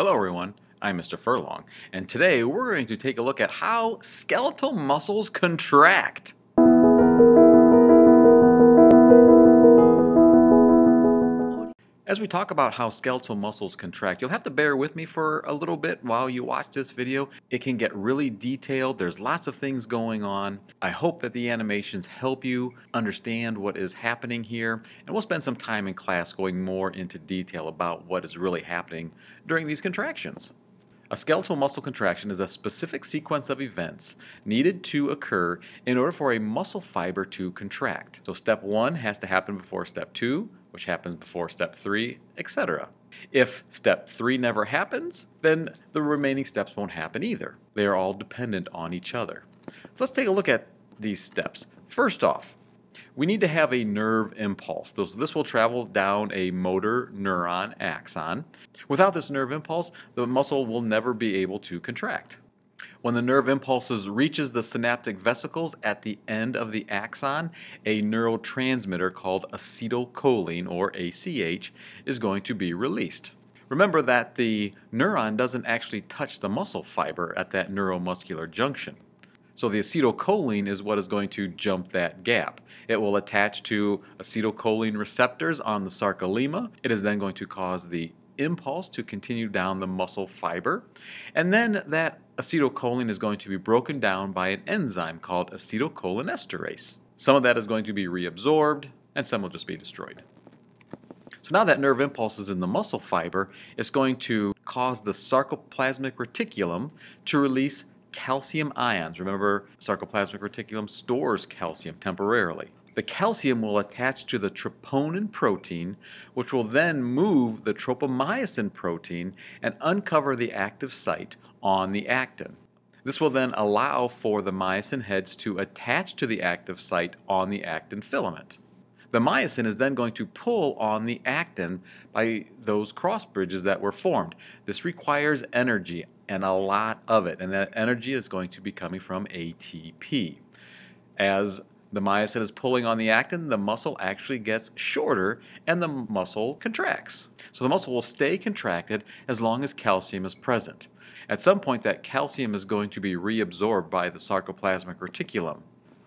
Hello everyone, I'm Mr. Furlong, and today we're going to take a look at how skeletal muscles contract. As we talk about how skeletal muscles contract, you'll have to bear with me for a little bit while you watch this video. It can get really detailed. There's lots of things going on. I hope that the animations help you understand what is happening here, and we'll spend some time in class going more into detail about what is really happening during these contractions. A skeletal muscle contraction is a specific sequence of events needed to occur in order for a muscle fiber to contract. So step one has to happen before step two, which happens before step three, etc. If step three never happens, then the remaining steps won't happen either. They are all dependent on each other. Let's take a look at these steps. First off, we need to have a nerve impulse. This will travel down a motor neuron axon. Without this nerve impulse, the muscle will never be able to contract. When the nerve impulses reaches the synaptic vesicles at the end of the axon, a neurotransmitter called acetylcholine, or ACH, is going to be released. Remember that the neuron doesn't actually touch the muscle fiber at that neuromuscular junction. So the acetylcholine is what is going to jump that gap. It will attach to acetylcholine receptors on the sarcolemma. It is then going to cause the impulse to continue down the muscle fiber. And then that acetylcholine is going to be broken down by an enzyme called acetylcholinesterase. Some of that is going to be reabsorbed, and some will just be destroyed. So now that nerve impulse is in the muscle fiber, it's going to cause the sarcoplasmic reticulum to release calcium ions. Remember, sarcoplasmic reticulum stores calcium temporarily. The calcium will attach to the troponin protein, which will then move the tropomyosin protein and uncover the active site on the actin. This will then allow for the myosin heads to attach to the active site on the actin filament. The myosin is then going to pull on the actin by those cross bridges that were formed. This requires energy and a lot of it, and that energy is going to be coming from ATP. As the myosin is pulling on the actin, the muscle actually gets shorter and the muscle contracts. So the muscle will stay contracted as long as calcium is present. At some point, that calcium is going to be reabsorbed by the sarcoplasmic reticulum.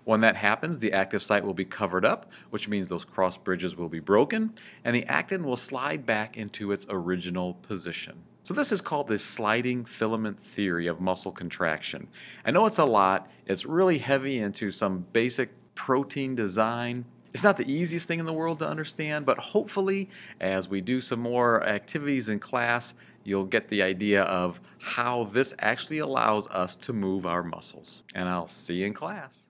When that happens, the active site will be covered up, which means those cross bridges will be broken, and the actin will slide back into its original position. So this is called the sliding filament theory of muscle contraction. I know it's a lot, it's really heavy into some basic protein design. It's not the easiest thing in the world to understand, but hopefully as we do some more activities in class, you'll get the idea of how this actually allows us to move our muscles. And I'll see you in class.